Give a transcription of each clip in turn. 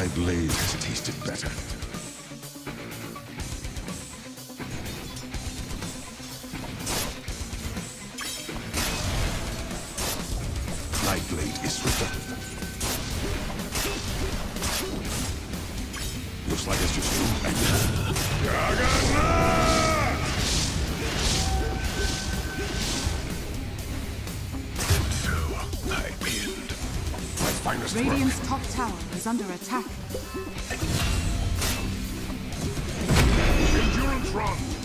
My blade has tasted better. My blade is swifter. Finest work. Radiant's top tower is under attack. Endurance run!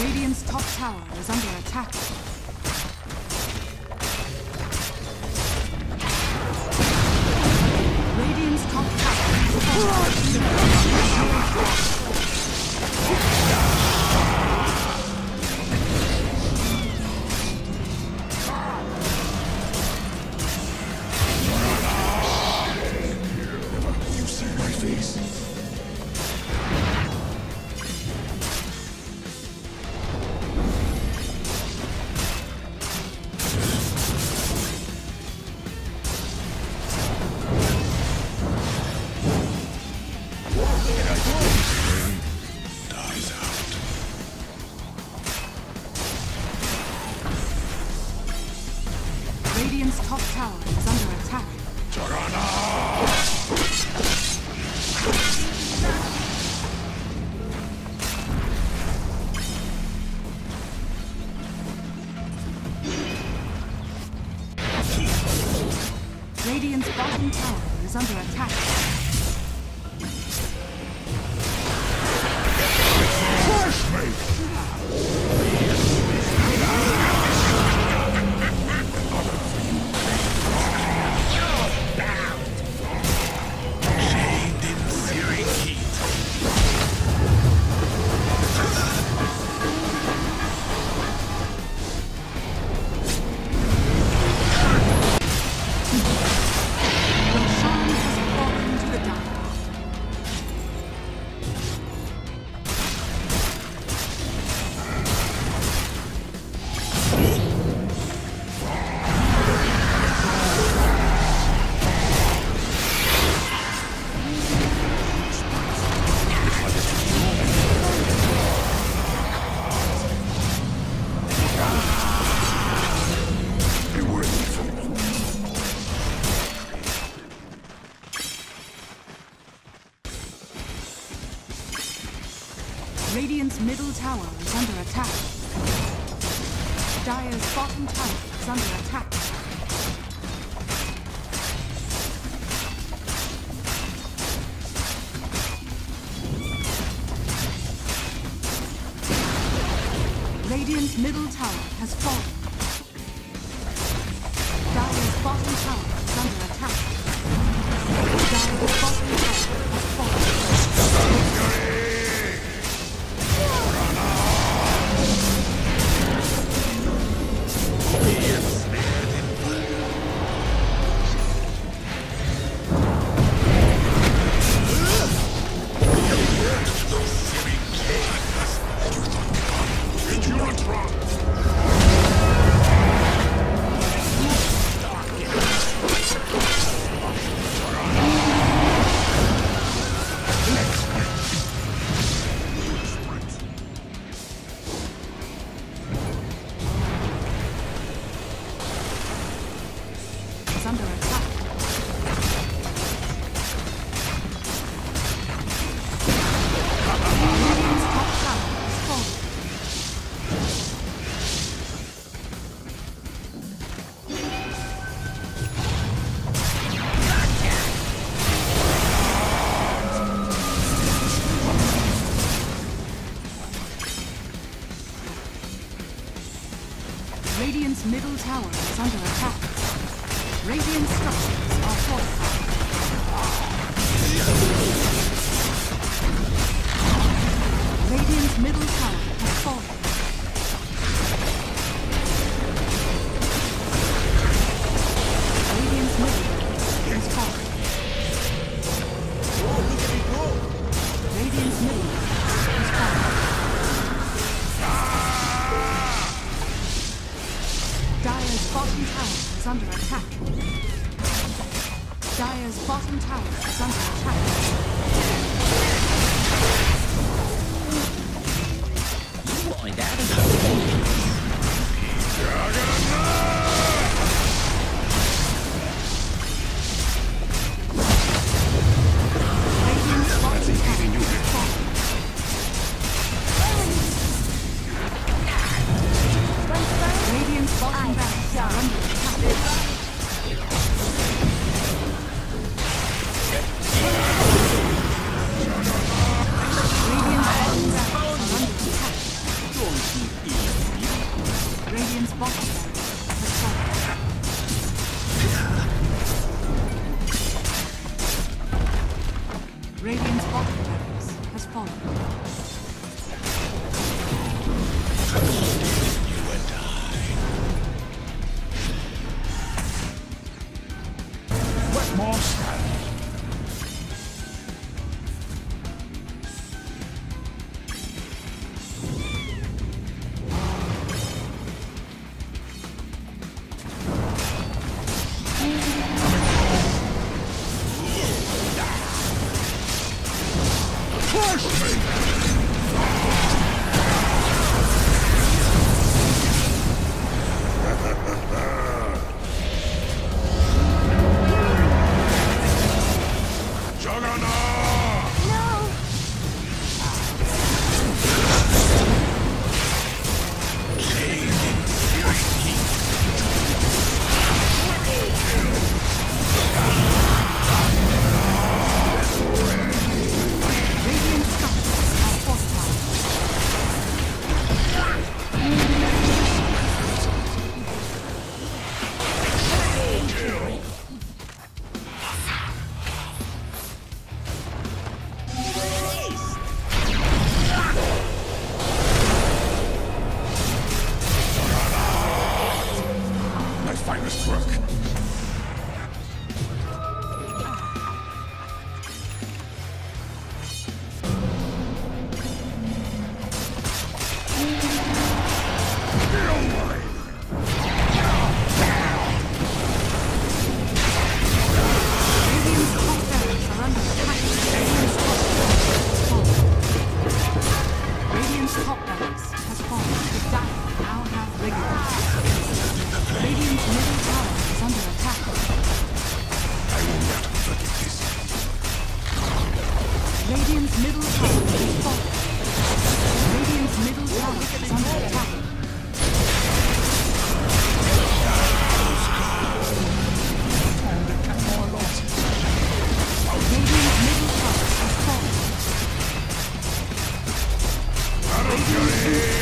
Radiant's top tower is under attack. Radiant's middle tower is under attack. Dire's bottom tower is under attack. Radiant's middle tower has fallen. Dire's bottom tower Radiant's middle tower is under attack. Radiant structures are fortified. Radiant's middle tower Dire's bottom tower is under attack. Why, that is Network. Radiant's middle tower is falling. Radiant's middle tower is under attack. Radiant's middle tower is falling. Radiant's middle